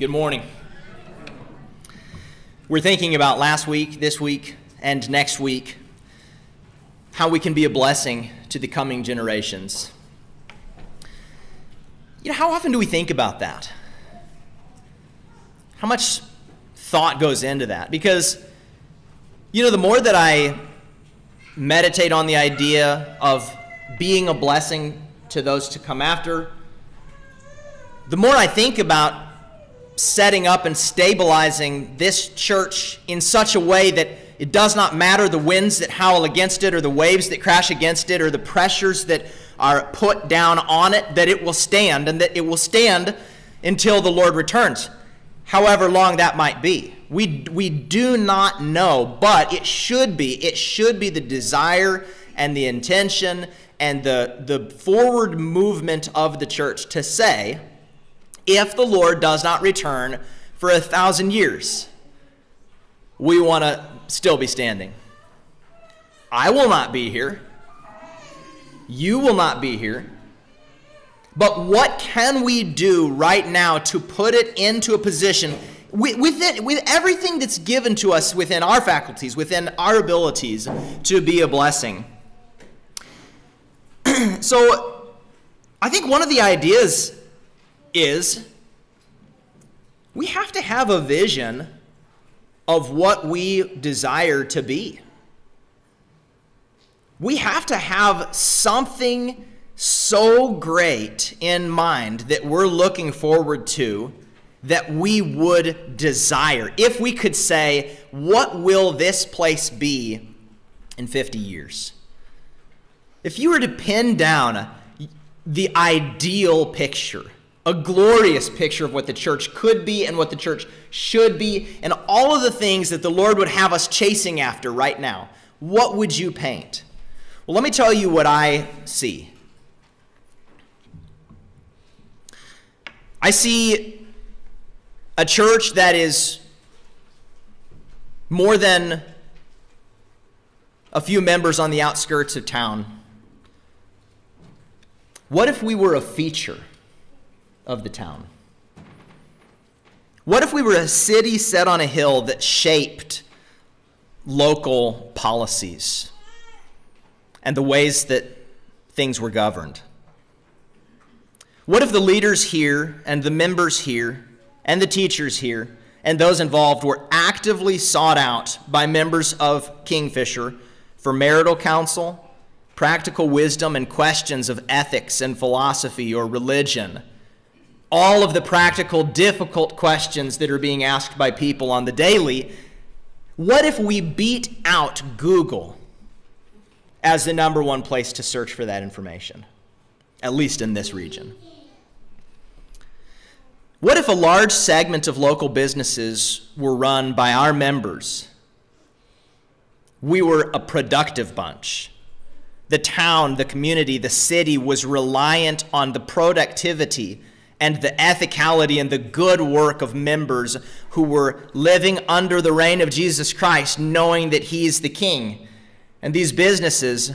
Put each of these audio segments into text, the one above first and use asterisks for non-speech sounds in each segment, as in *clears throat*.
Good morning. We're thinking about last week, this week, and next week how we can be a blessing to the coming generations. You know, how often do we think about that? How much thought goes into that? Because, you know, the more that I meditate on the idea of being a blessing to those to come after, the more I think about setting up and stabilizing this church in such a way that it does not matter the winds that howl against it or the waves that crash against it or the pressures that are put down on it, that it will stand and that it will stand until the Lord returns, however long that might be. We, we do not know, but it should be. It should be the desire and the intention and the, the forward movement of the church to say, if the Lord does not return for a thousand years, we want to still be standing. I will not be here. You will not be here. But what can we do right now to put it into a position with, it, with everything that's given to us within our faculties, within our abilities to be a blessing? *clears throat* so, I think one of the ideas is we have to have a vision of what we desire to be. We have to have something so great in mind that we're looking forward to that we would desire. If we could say, What will this place be in 50 years? If you were to pin down the ideal picture, a glorious picture of what the church could be and what the church should be, and all of the things that the Lord would have us chasing after right now, what would you paint? Well, let me tell you what I see. I see a church that is more than a few members on the outskirts of town. What if we were a feature? Of the town? What if we were a city set on a hill that shaped local policies and the ways that things were governed? What if the leaders here and the members here and the teachers here and those involved were actively sought out by members of Kingfisher for marital counsel, practical wisdom, and questions of ethics and philosophy or religion all of the practical, difficult questions that are being asked by people on the daily, what if we beat out Google as the number one place to search for that information, at least in this region? What if a large segment of local businesses were run by our members? We were a productive bunch. The town, the community, the city was reliant on the productivity and the ethicality and the good work of members who were living under the reign of Jesus Christ, knowing that He is the King. And these businesses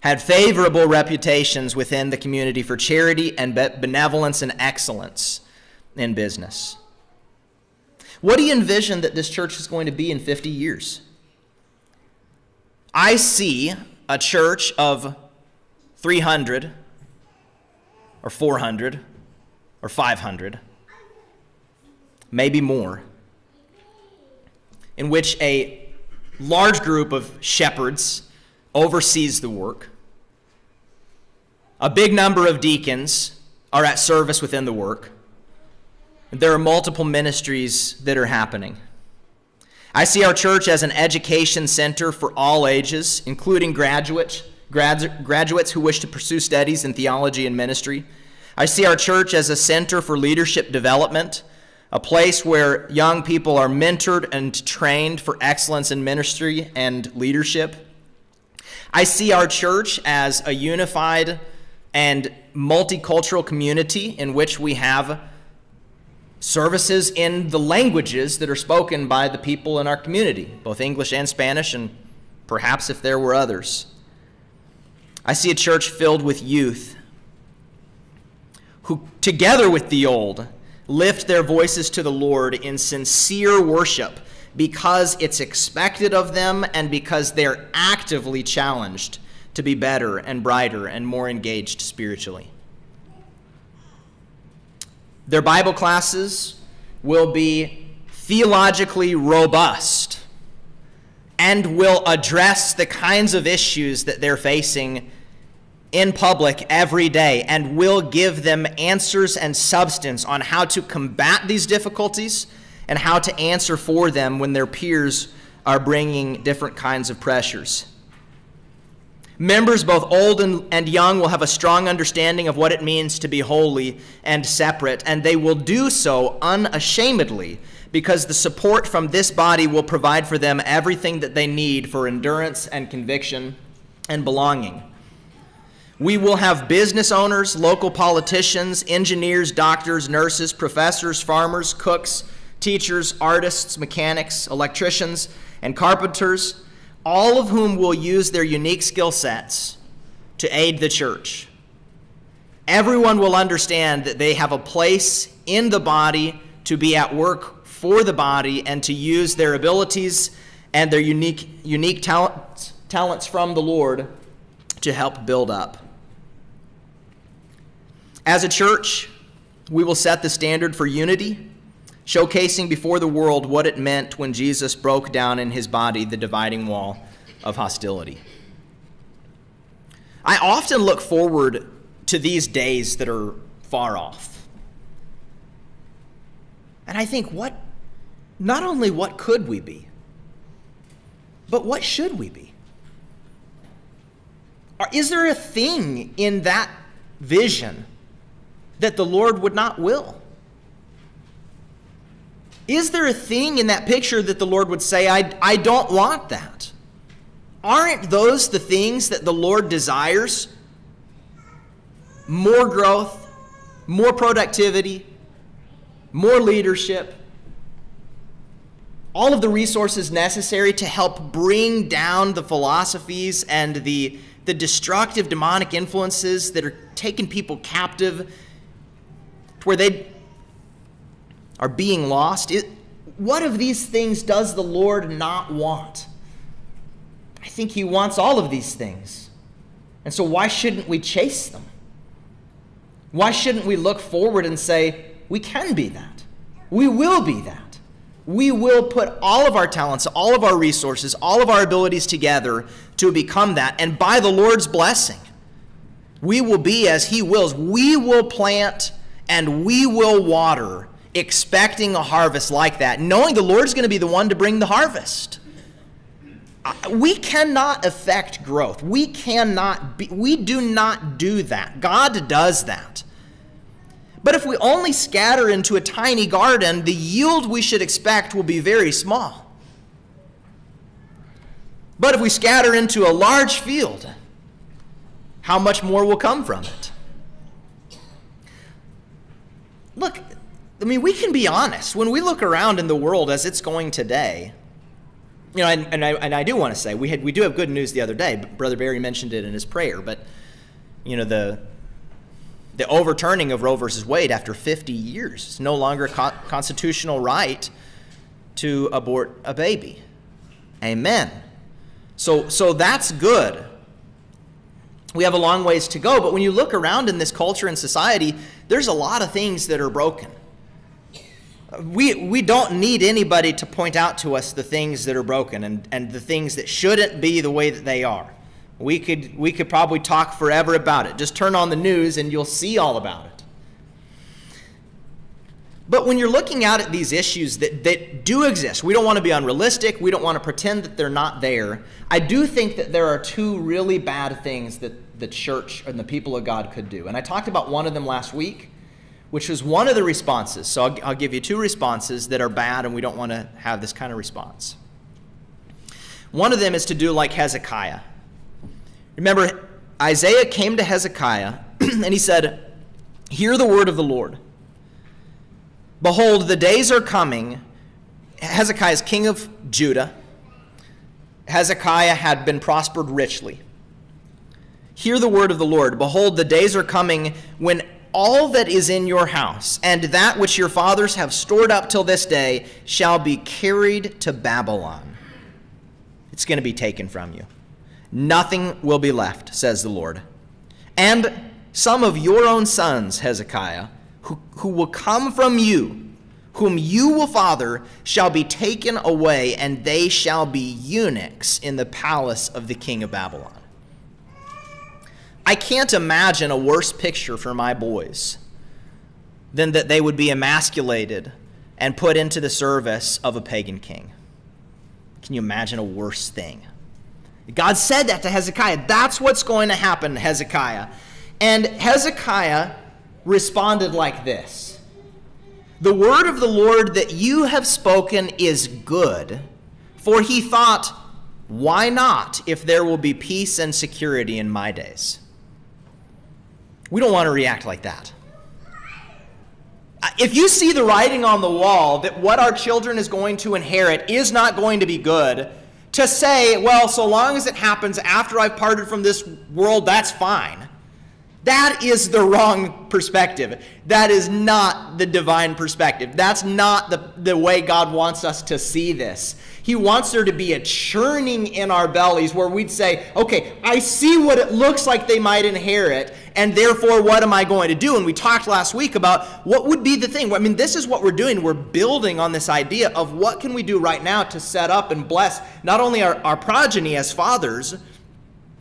had favorable reputations within the community for charity and benevolence and excellence in business. What do you envision that this church is going to be in 50 years? I see a church of 300 or 400 or 500, maybe more, in which a large group of shepherds oversees the work. A big number of deacons are at service within the work. There are multiple ministries that are happening. I see our church as an education center for all ages, including graduates, graduates who wish to pursue studies in theology and ministry I see our church as a center for leadership development, a place where young people are mentored and trained for excellence in ministry and leadership. I see our church as a unified and multicultural community in which we have services in the languages that are spoken by the people in our community, both English and Spanish, and perhaps if there were others. I see a church filled with youth together with the old, lift their voices to the Lord in sincere worship because it's expected of them and because they're actively challenged to be better and brighter and more engaged spiritually. Their Bible classes will be theologically robust and will address the kinds of issues that they're facing in public every day and will give them answers and substance on how to combat these difficulties and how to answer for them when their peers are bringing different kinds of pressures. Members, both old and, and young, will have a strong understanding of what it means to be holy and separate, and they will do so unashamedly because the support from this body will provide for them everything that they need for endurance and conviction and belonging. We will have business owners, local politicians, engineers, doctors, nurses, professors, farmers, cooks, teachers, artists, mechanics, electricians, and carpenters all of whom will use their unique skill sets to aid the church. Everyone will understand that they have a place in the body to be at work for the body and to use their abilities and their unique, unique talents, talents from the Lord to help build up. As a church, we will set the standard for unity showcasing before the world what it meant when Jesus broke down in his body the dividing wall of hostility. I often look forward to these days that are far off. And I think, what, not only what could we be, but what should we be? Is there a thing in that vision that the Lord would not will? Is there a thing in that picture that the Lord would say, I, I don't want that? Aren't those the things that the Lord desires? More growth, more productivity, more leadership, all of the resources necessary to help bring down the philosophies and the, the destructive demonic influences that are taking people captive to where they are being lost. It, what of these things does the Lord not want? I think He wants all of these things. And so, why shouldn't we chase them? Why shouldn't we look forward and say, we can be that? We will be that. We will put all of our talents, all of our resources, all of our abilities together to become that. And by the Lord's blessing, we will be as He wills. We will plant and we will water expecting a harvest like that, knowing the Lord's going to be the one to bring the harvest. We cannot affect growth. We cannot be, we do not do that. God does that. But if we only scatter into a tiny garden, the yield we should expect will be very small. But if we scatter into a large field, how much more will come from it? Look, I mean, we can be honest. When we look around in the world as it's going today, you know, and, and, I, and I do want to say, we, had, we do have good news the other day. Brother Barry mentioned it in his prayer, but, you know, the, the overturning of Roe versus Wade after 50 years is no longer a co- constitutional right to abort a baby. Amen. So, so that's good. We have a long ways to go, but when you look around in this culture and society, there's a lot of things that are broken we, we don't need anybody to point out to us the things that are broken and, and the things that shouldn't be the way that they are. We could, we could probably talk forever about it. Just turn on the news and you'll see all about it. But when you're looking out at these issues that, that do exist, we don't want to be unrealistic. We don't want to pretend that they're not there. I do think that there are two really bad things that the church and the people of God could do. And I talked about one of them last week which was one of the responses. So I'll, I'll give you two responses that are bad, and we don't want to have this kind of response. One of them is to do like Hezekiah. Remember, Isaiah came to Hezekiah *clears throat* and he said, Hear the word of the Lord. Behold, the days are coming. Hezekiah is king of Judah. Hezekiah had been prospered richly. Hear the word of the Lord. Behold, the days are coming when all that is in your house, and that which your fathers have stored up till this day, shall be carried to Babylon. It's going to be taken from you. Nothing will be left, says the Lord. And some of your own sons, Hezekiah, who, will come from you, whom you will father, shall be taken away, and they shall be eunuchs in the palace of the king of Babylon. I can't imagine a worse picture for my boys than that they would be emasculated and put into the service of a pagan king. Can you imagine a worse thing? God said that to Hezekiah. That's what's going to happen, Hezekiah. And Hezekiah responded like this The word of the Lord that you have spoken is good. For he thought, Why not, if there will be peace and security in my days? We don't want to react like that. If you see the writing on the wall that what our children is going to inherit is not going to be good, to say, well, so long as it happens after I've parted from this world, that's fine. That is the wrong perspective. That is not the divine perspective. That's not the, the way God wants us to see this. He wants there to be a churning in our bellies where we'd say, okay, I see what it looks like they might inherit, and therefore, what am I going to do? And we talked last week about what would be the thing. I mean, this is what we're doing. We're building on this idea of what can we do right now to set up and bless not only our, our progeny as fathers,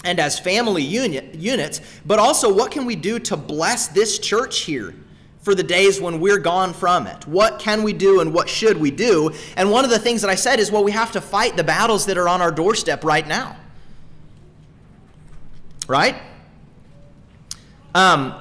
and as family unit, units, but also what can we do to bless this church here for the days when we're gone from it? What can we do and what should we do? And one of the things that I said is, well, we have to fight the battles that are on our doorstep right now. Right? Um,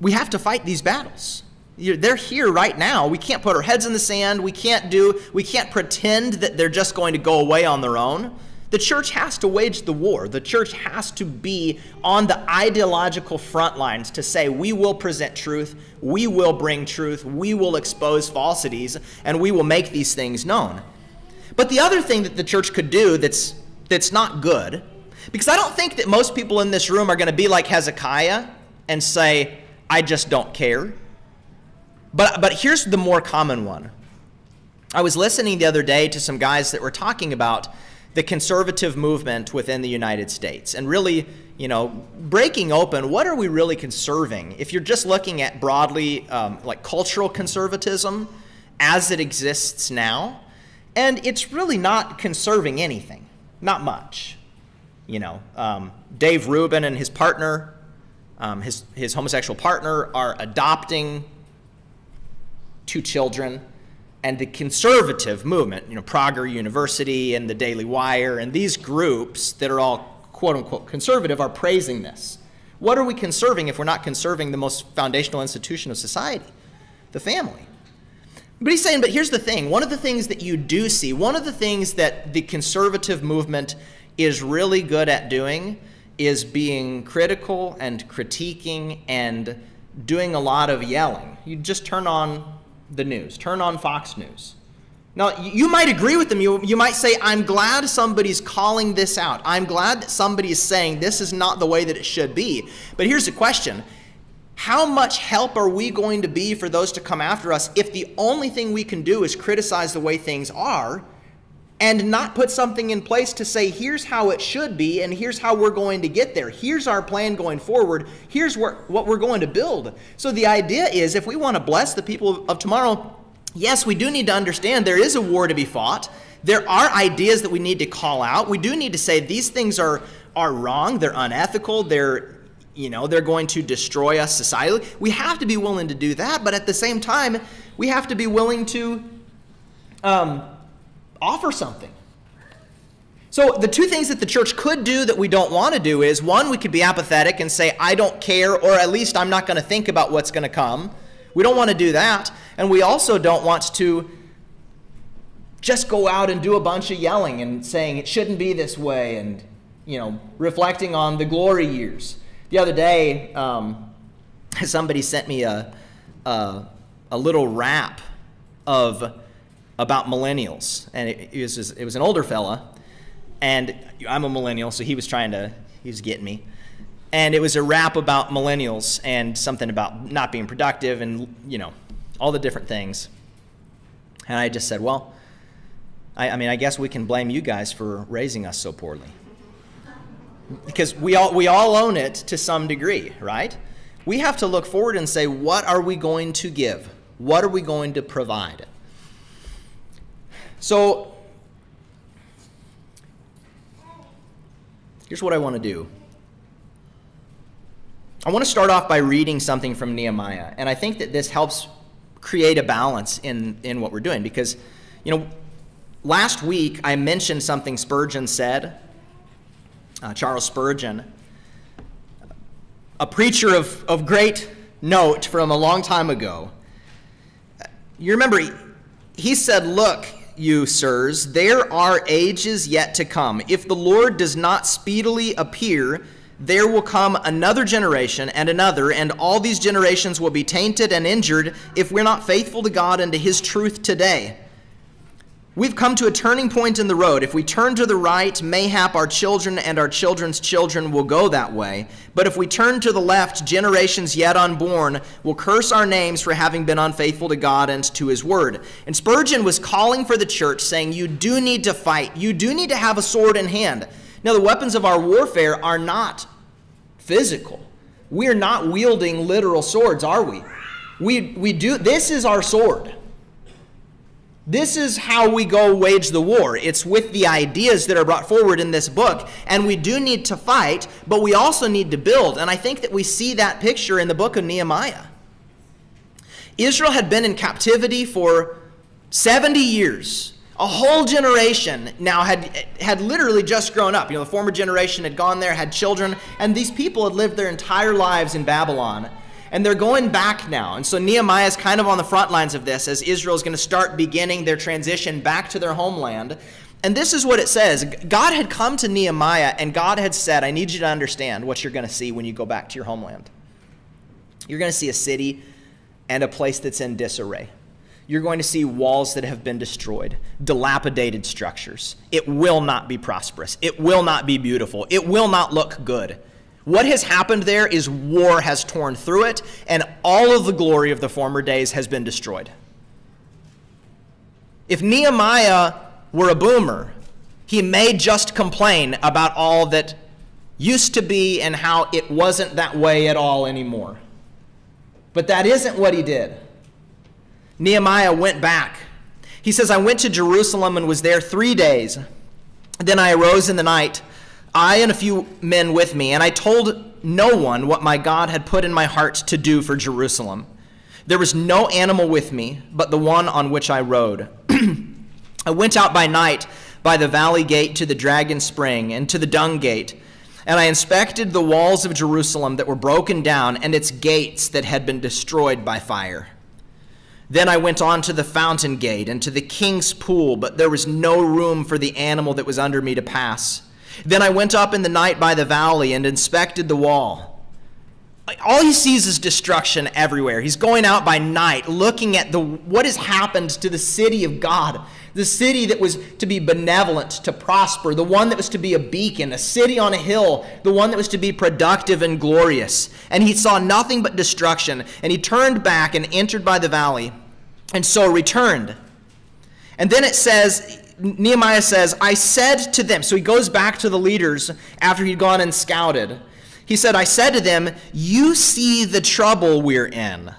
we have to fight these battles. They're here right now. We can't put our heads in the sand. We can't do, we can't pretend that they're just going to go away on their own. The church has to wage the war. The church has to be on the ideological front lines to say, we will present truth, we will bring truth, we will expose falsities, and we will make these things known. But the other thing that the church could do that's, that's not good, because I don't think that most people in this room are going to be like Hezekiah and say, I just don't care. But, but here's the more common one. I was listening the other day to some guys that were talking about the conservative movement within the United States and really, you know, breaking open what are we really conserving? If you're just looking at broadly um, like cultural conservatism as it exists now, and it's really not conserving anything, not much. You know, um, Dave Rubin and his partner, um, his, his homosexual partner, are adopting two children and the conservative movement, you know, Prager University and the Daily Wire, and these groups that are all quote unquote conservative are praising this. What are we conserving if we're not conserving the most foundational institution of society, the family? But he's saying, but here's the thing one of the things that you do see, one of the things that the conservative movement is really good at doing is being critical and critiquing and doing a lot of yelling. You just turn on the news. Turn on Fox News. Now, you might agree with them. You, you might say, I'm glad somebody's calling this out. I'm glad that somebody is saying this is not the way that it should be. But here's the question How much help are we going to be for those to come after us if the only thing we can do is criticize the way things are and not put something in place to say, here's how it should be, and here's how we're going to get there. Here's our plan going forward. Here's what we're going to build. So the idea is if we want to bless the people of tomorrow, yes, we do need to understand there is a war to be fought. There are ideas that we need to call out. We do need to say these things are, are wrong, they're unethical, they're you know, they're going to destroy us societally. We have to be willing to do that, but at the same time, we have to be willing to um, offer something. So, the two things that the church could do that we don't want to do is one, we could be apathetic and say, I don't care, or at least I'm not going to think about what's going to come. We don't want to do that. And we also don't want to just go out and do a bunch of yelling and saying it shouldn't be this way and, you know, reflecting on the glory years. The other day, um, somebody sent me a, a, a little rap of about millennials, and it, it, was it was an older fella, and I'm a millennial, so he was trying to he was getting me, and it was a rap about millennials and something about not being productive and, you know, all the different things. And I just said, well, I, I mean, I guess we can blame you guys for raising us so poorly. Because we all, we all own it to some degree, right? We have to look forward and say, what are we going to give? What are we going to provide? So, here's what I want to do. I want to start off by reading something from Nehemiah, and I think that this helps create a balance in, in what we're doing because, you know, last week I mentioned something Spurgeon said, uh, Charles Spurgeon, a preacher of, of great note from a long time ago. You remember, he, he said, Look, you sirs, there are ages yet to come. If the Lord does not speedily appear, there will come another generation and another, and all these generations will be tainted and injured if we're not faithful to God and to His truth today. We've come to a turning point in the road. If we turn to the right, mayhap our children and our children's children will go that way. But if we turn to the left, generations yet unborn will curse our names for having been unfaithful to God and to His word. And Spurgeon was calling for the church, saying, You do need to fight. You do need to have a sword in hand. Now, the weapons of our warfare are not physical. We are not wielding literal swords, are we? We, we do, this is our sword. This is how we go wage the war. It's with the ideas that are brought forward in this book. And we do need to fight, but we also need to build. And I think that we see that picture in the book of Nehemiah. Israel had been in captivity for 70 years a whole generation now had had literally just grown up. You know, the former generation had gone there, had children, and these people had lived their entire lives in Babylon. And they're going back now. And so Nehemiah is kind of on the front lines of this as Israel is going to start beginning their transition back to their homeland. And this is what it says God had come to Nehemiah, and God had said, I need you to understand what you're going to see when you go back to your homeland. You're going to see a city and a place that's in disarray you're going to see walls that have been destroyed, dilapidated structures. It will not be prosperous. It will not be beautiful. It will not look good. What has happened there is war has torn through it, and all of the glory of the former days has been destroyed. If Nehemiah were a boomer, he may just complain about all that used to be and how it wasn't that way at all anymore. But that isn't what he did. Nehemiah went back. He says, I went to Jerusalem and was there three days. Then I arose in the night, I and a few men with me, and I told no one what my God had put in my heart to do for Jerusalem. There was no animal with me but the one on which I rode. *clears throat* I went out by night by the valley gate to the dragon spring and to the dung gate, and I inspected the walls of Jerusalem that were broken down and its gates that had been destroyed by fire. Then I went on to the fountain gate and to the king's pool, but there was no room for the animal that was under me to pass. Then I went up in the night by the valley and inspected the wall. All he sees is destruction everywhere. He's going out by night looking at the what has happened to the city of God, the city that was to be benevolent, to prosper, the one that was to be a beacon, a city on a hill, the one that was to be productive and glorious. And he saw nothing but destruction, and he turned back and entered by the valley, and so returned. And then it says, Nehemiah says, I said to them, so he goes back to the leaders after he'd gone and scouted. He said, I said to them, You see the trouble we're in.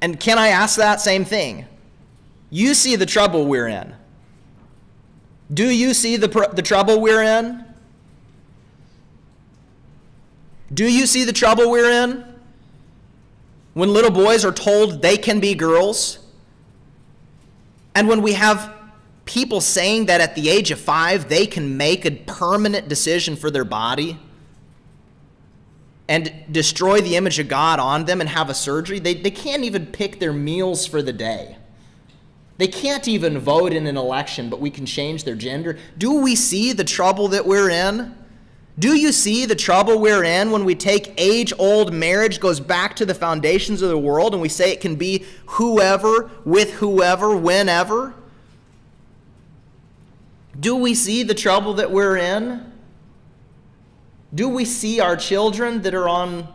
And can I ask that same thing? You see the trouble we're in. Do you see the, the trouble we're in? Do you see the trouble we're in? When little boys are told they can be girls, and when we have people saying that at the age of five they can make a permanent decision for their body and destroy the image of God on them and have a surgery, they, they can't even pick their meals for the day. They can't even vote in an election, but we can change their gender. Do we see the trouble that we're in? Do you see the trouble we're in when we take age old marriage goes back to the foundations of the world and we say it can be whoever, with whoever, whenever? Do we see the trouble that we're in? Do we see our children that are on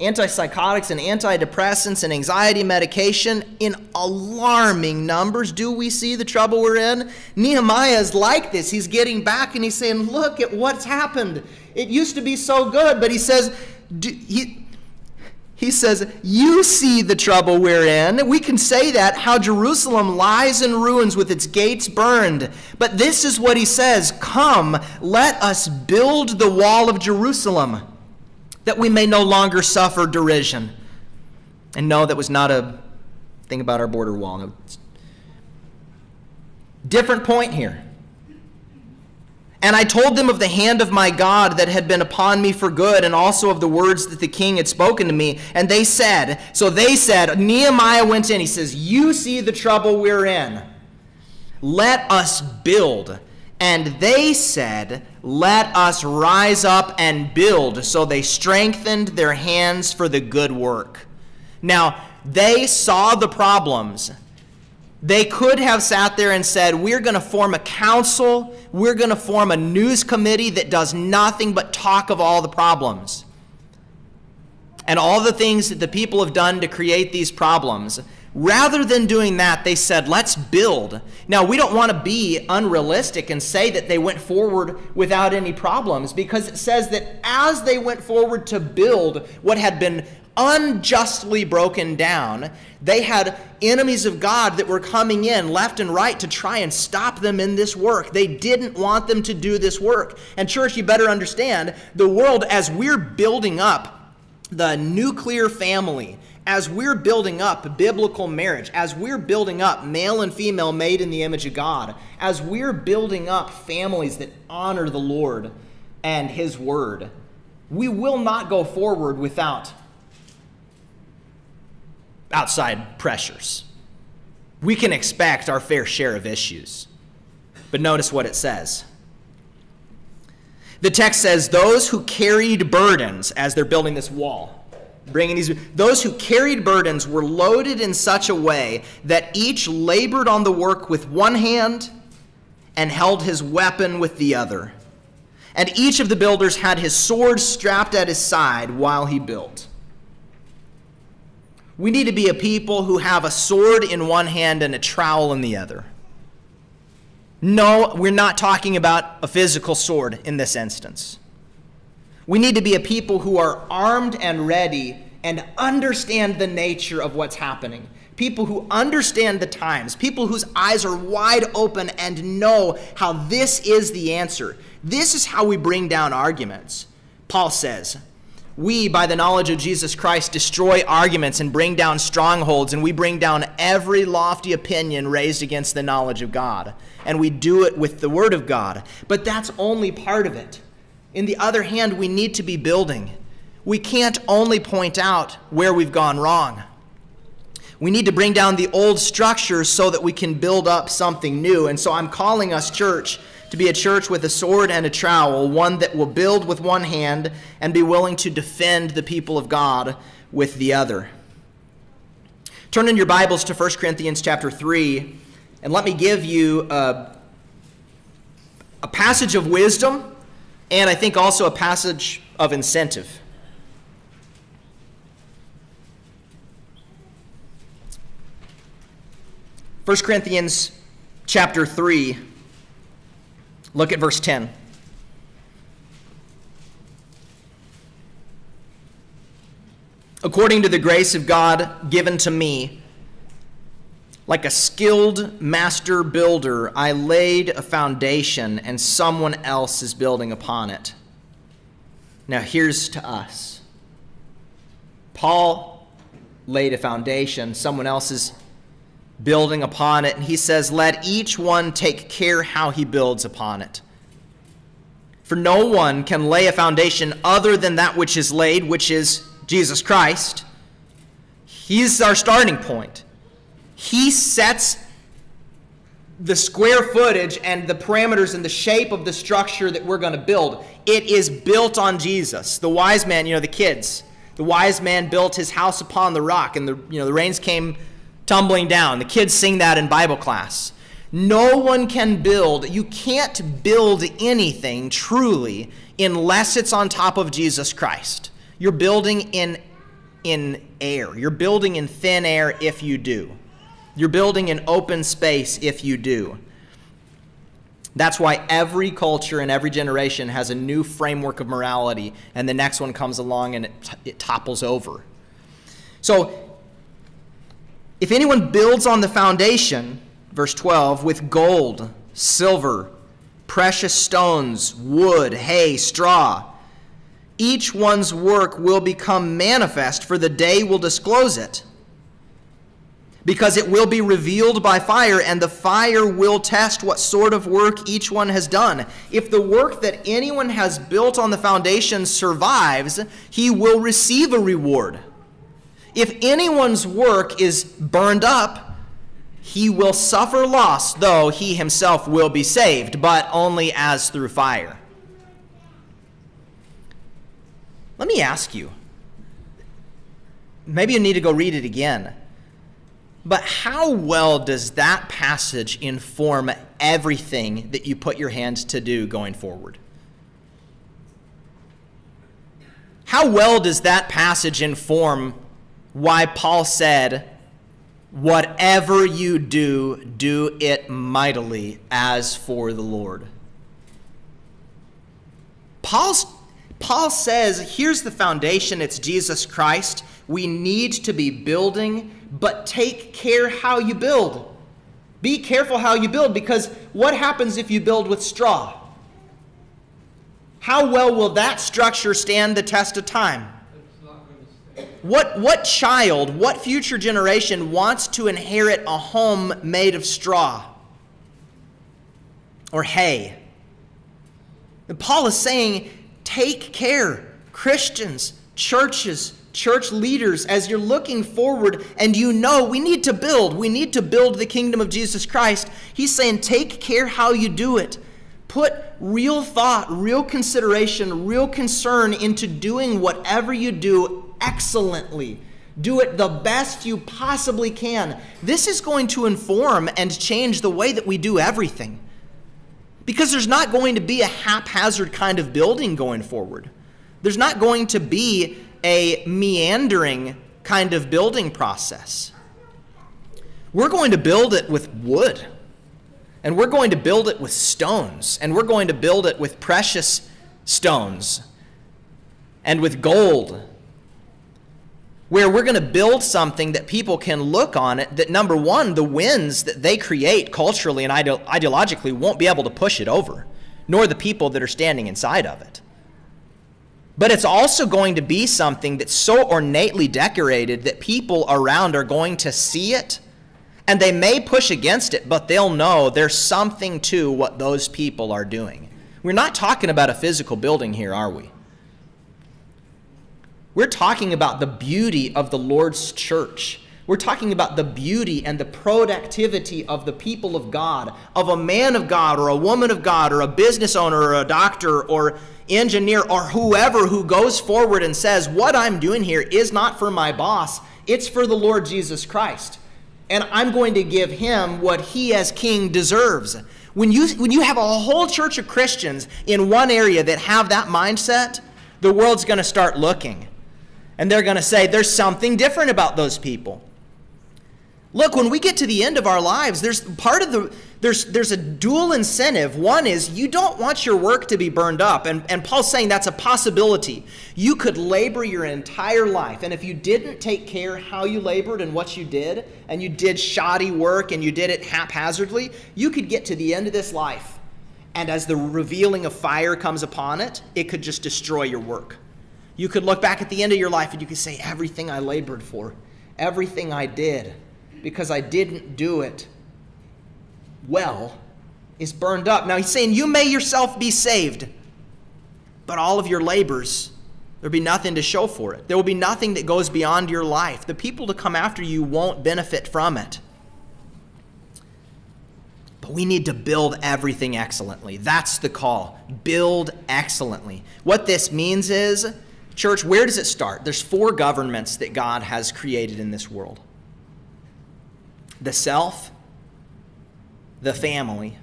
antipsychotics and antidepressants and anxiety medication in alarming numbers. Do we see the trouble we're in? Nehemiah is like this. He's getting back and he's saying, Look at what's happened. It used to be so good, but he says, he, he says, You see the trouble we're in. We can say that, how Jerusalem lies in ruins with its gates burned. But this is what he says Come, let us build the wall of Jerusalem that we may no longer suffer derision. And no, that was not a thing about our border wall. No. Different point here. And I told them of the hand of my God that had been upon me for good, and also of the words that the king had spoken to me. And they said, So they said, Nehemiah went in. He says, You see the trouble we're in. Let us build and they said, Let us rise up and build. So they strengthened their hands for the good work. Now, they saw the problems. They could have sat there and said, We're going to form a council. We're going to form a news committee that does nothing but talk of all the problems and all the things that the people have done to create these problems. Rather than doing that, they said, let's build. Now, we don't want to be unrealistic and say that they went forward without any problems because it says that as they went forward to build what had been unjustly broken down, they had enemies of God that were coming in left and right to try and stop them in this work. They didn't want them to do this work. And, church, you better understand the world, as we're building up the nuclear family, as we're building up biblical marriage, as we're building up male and female made in the image of God, as we're building up families that honor the Lord and His Word, we will not go forward without outside pressures. We can expect our fair share of issues. But notice what it says. The text says, Those who carried burdens as they're building this wall bringing these those who carried burdens were loaded in such a way that each labored on the work with one hand and held his weapon with the other. And each of the builders had his sword strapped at his side while he built. We need to be a people who have a sword in one hand and a trowel in the other. No we're not talking about a physical sword in this instance we need to be a people who are armed and ready and understand the nature of what's happening. People who understand the times, people whose eyes are wide open and know how this is the answer. This is how we bring down arguments. Paul says, we, by the knowledge of Jesus Christ, destroy arguments and bring down strongholds, and we bring down every lofty opinion raised against the knowledge of God. And we do it with the Word of God. But that's only part of it. In the other hand, we need to be building. We can't only point out where we've gone wrong. We need to bring down the old structures so that we can build up something new. And so I'm calling us, church, to be a church with a sword and a trowel, one that will build with one hand and be willing to defend the people of God with the other. Turn in your Bibles to 1 Corinthians chapter 3, and let me give you a, a passage of wisdom and I think also a passage of incentive. First Corinthians chapter 3, look at verse 10. According to the grace of God given to me, like a skilled master builder, I laid a foundation and someone else is building upon it. Now, here's to us Paul laid a foundation, someone else is building upon it, and he says, Let each one take care how he builds upon it. For no one can lay a foundation other than that which is laid, which is Jesus Christ. He's our starting point. He sets the square footage and the parameters and the shape of the structure that we're going to build. It is built on Jesus. The wise man, you know, the kids, the wise man built his house upon the rock, and the you know the rains came tumbling down. The kids sing that in Bible class. No one can build, you can't build anything truly unless it's on top of Jesus Christ. You're building in, in air, you're building in thin air if you do. You're building an open space if you do. That's why every culture and every generation has a new framework of morality, and the next one comes along and it, it topples over. So, if anyone builds on the foundation, verse 12, with gold, silver, precious stones, wood, hay, straw, each one's work will become manifest, for the day will disclose it because it will be revealed by fire, and the fire will test what sort of work each one has done. If the work that anyone has built on the foundation survives, he will receive a reward. If anyone's work is burned up, he will suffer loss, though he himself will be saved, but only as through fire. Let me ask you. Maybe you need to go read it again. But how well does that passage inform everything that you put your hands to do going forward? How well does that passage inform why Paul said, Whatever you do, do it mightily as for the Lord? Paul's, Paul says, Here's the foundation it's Jesus Christ. We need to be building but take care how you build. Be careful how you build because what happens if you build with straw? How well will that structure stand the test of time? What, what child, what future generation wants to inherit a home made of straw or hay? And Paul is saying, take care, Christians, churches, church leaders, as you're looking forward and you know we need to build, we need to build the kingdom of Jesus Christ, he's saying take care how you do it. Put real thought, real consideration, real concern into doing whatever you do excellently. Do it the best you possibly can. This is going to inform and change the way that we do everything. Because there's not going to be a haphazard kind of building going forward. There's not going to be a meandering kind of building process. We're going to build it with wood, and we're going to build it with stones, and we're going to build it with precious stones and with gold. Where we're going to build something that people can look on it, that number one, the winds that they create culturally and ideologically won't be able to push it over, nor the people that are standing inside of it. But it's also going to be something that's so ornately decorated that people around are going to see it and they may push against it, but they'll know there's something to what those people are doing. We're not talking about a physical building here, are we? We're talking about the beauty of the Lord's church. We're talking about the beauty and the productivity of the people of God, of a man of God or a woman of God or a business owner or a doctor or engineer, or whoever who goes forward and says, What I'm doing here is not for my boss, it's for the Lord Jesus Christ. And I'm going to give him what he as king deserves. When you, when you have a whole church of Christians in one area that have that mindset, the world's going to start looking. And they're going to say, There's something different about those people. Look, when we get to the end of our lives, there's part of the there's there's a dual incentive. One is you don't want your work to be burned up. And, and Paul's saying that's a possibility. You could labor your entire life. And if you didn't take care how you labored and what you did, and you did shoddy work and you did it haphazardly, you could get to the end of this life. And as the revealing of fire comes upon it, it could just destroy your work. You could look back at the end of your life and you could say, everything I labored for, everything I did because I didn't do it well is burned up. Now he's saying, You may yourself be saved, but all of your labors, there'll be nothing to show for it. There will be nothing that goes beyond your life. The people to come after you won't benefit from it. But we need to build everything excellently. That's the call. Build excellently. What this means is, church, where does it start? There's four governments that God has created in this world the self, the family,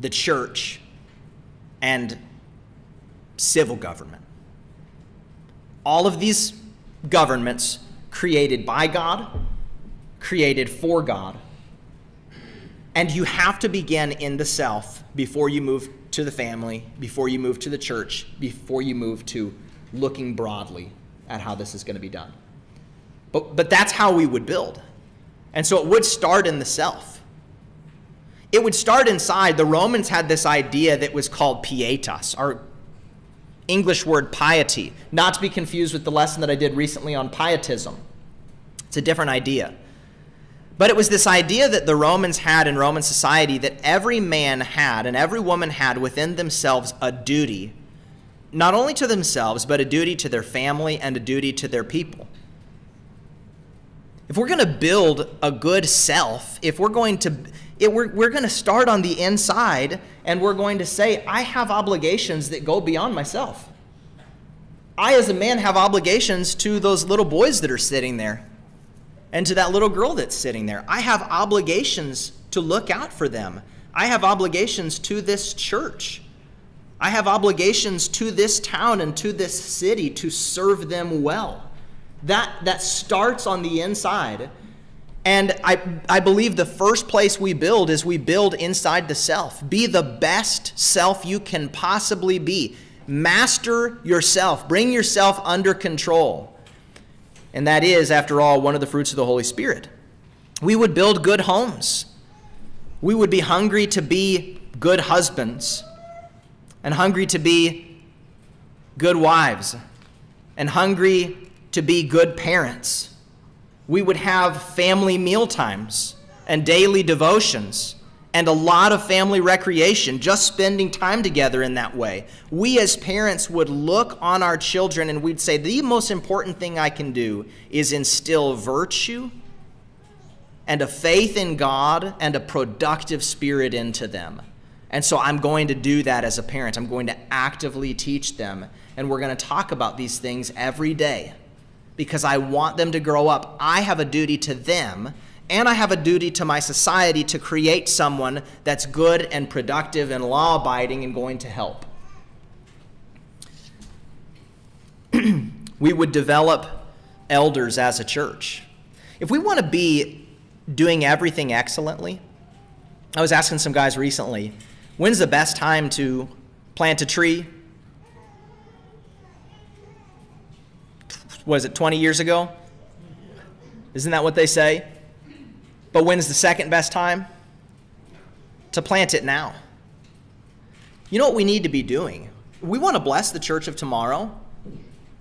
the church, and civil government. All of these governments created by God, created for God. And you have to begin in the self before you move to the family, before you move to the church, before you move to looking broadly at how this is going to be done. But, but that's how we would build. And so it would start in the self. It would start inside. The Romans had this idea that was called pietas, our English word piety, not to be confused with the lesson that I did recently on pietism. It's a different idea. But it was this idea that the Romans had in Roman society that every man had and every woman had within themselves a duty, not only to themselves, but a duty to their family and a duty to their people. If we're going to build a good self, if we're going to it, we're, we're going to start on the inside and we're going to say, I have obligations that go beyond myself. I, as a man, have obligations to those little boys that are sitting there and to that little girl that's sitting there. I have obligations to look out for them. I have obligations to this church. I have obligations to this town and to this city to serve them well. That, that starts on the inside. And I, I believe the first place we build is we build inside the self. Be the best self you can possibly be. Master yourself, bring yourself under control. And that is, after all, one of the fruits of the Holy Spirit. We would build good homes. We would be hungry to be good husbands, and hungry to be good wives, and hungry to be good parents. We would have family meal times and daily devotions and a lot of family recreation, just spending time together in that way. We as parents would look on our children and we'd say, the most important thing I can do is instill virtue and a faith in God and a productive spirit into them. And so I'm going to do that as a parent. I'm going to actively teach them. And we're going to talk about these things every day because I want them to grow up. I have a duty to them and I have a duty to my society to create someone that's good and productive and law abiding and going to help. *clears throat* we would develop elders as a church. If we want to be doing everything excellently, I was asking some guys recently, when's the best time to plant a tree? Was it 20 years ago? Isn't that what they say? But when's the second best time? To plant it now. You know what we need to be doing? We want to bless the church of tomorrow.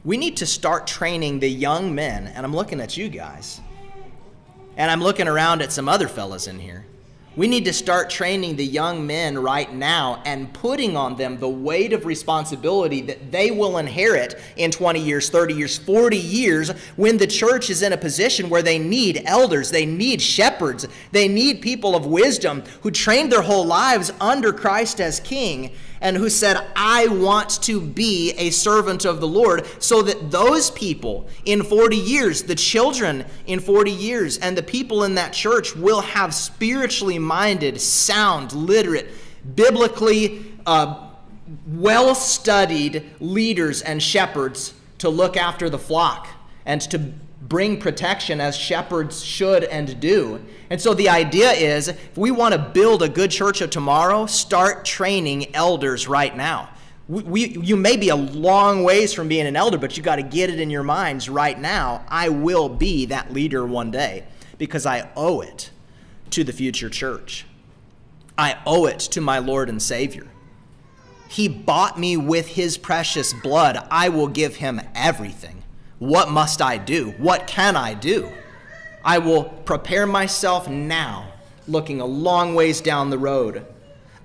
We need to start training the young men, and I'm looking at you guys, and I'm looking around at some other fellas in here. We need to start training the young men right now and putting on them the weight of responsibility that they will inherit in 20 years, 30 years, 40 years when the church is in a position where they need elders, they need shepherds, they need people of wisdom who trained their whole lives under Christ as king and who said, I want to be a servant of the Lord, so that those people in 40 years, the children in 40 years, and the people in that church will have spiritually minded, sound, literate, biblically uh, well studied leaders and shepherds to look after the flock and to bring protection as shepherds should and do. And so the idea is if we want to build a good church of tomorrow, start training elders right now. We, we, you may be a long ways from being an elder, but you got to get it in your minds right now. I will be that leader one day because I owe it to the future church. I owe it to my Lord and Savior. He bought me with his precious blood. I will give him everything. What must I do? What can I do? I will prepare myself now, looking a long ways down the road.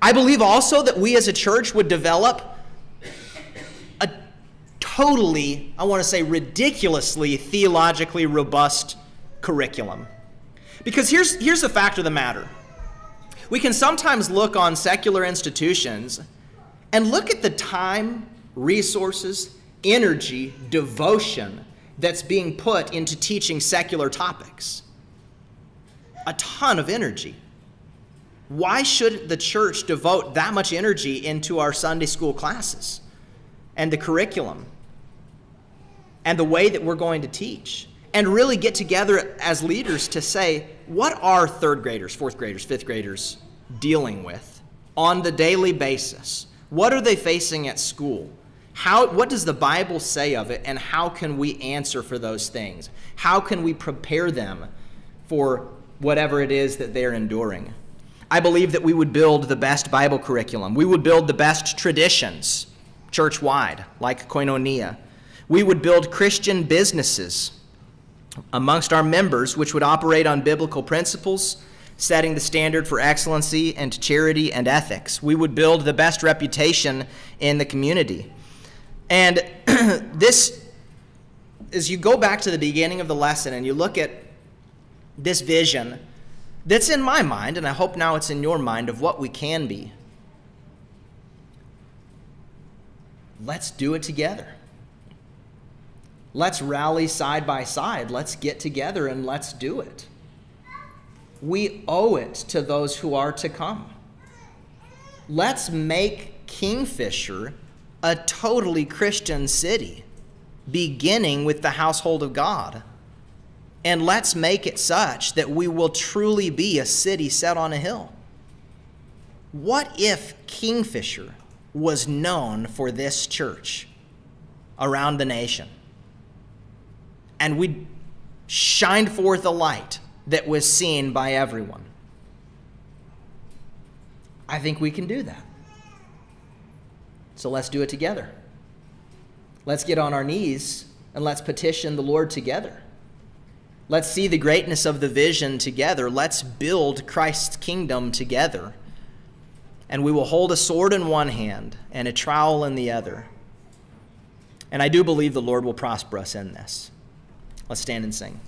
I believe also that we as a church would develop a totally, I want to say ridiculously theologically robust curriculum. Because here's, here's the fact of the matter we can sometimes look on secular institutions and look at the time, resources, energy, devotion that's being put into teaching secular topics. A ton of energy. Why shouldn't the church devote that much energy into our Sunday school classes? and the curriculum and the way that we're going to teach and really get together as leaders to say, what are third graders, fourth graders, fifth graders dealing with on the daily basis? What are they facing at school? How, what does the Bible say of it, and how can we answer for those things? How can we prepare them for whatever it is that they're enduring? I believe that we would build the best Bible curriculum. We would build the best traditions church wide, like Koinonia. We would build Christian businesses amongst our members, which would operate on biblical principles, setting the standard for excellency and charity and ethics. We would build the best reputation in the community. And *clears throat* this, as you go back to the beginning of the lesson and you look at this vision that's in my mind, and I hope now it's in your mind, of what we can be, let's do it together. Let's rally side by side. Let's get together and let's do it. We owe it to those who are to come. Let's make Kingfisher a totally Christian city, beginning with the household of God. And let's make it such that we will truly be a city set on a hill. What if Kingfisher was known for this church around the nation? And we shined forth a light that was seen by everyone. I think we can do that. So let's do it together. Let's get on our knees and let's petition the Lord together. Let's see the greatness of the vision together. Let's build Christ's kingdom together. And we will hold a sword in one hand and a trowel in the other. And I do believe the Lord will prosper us in this. Let's stand and sing.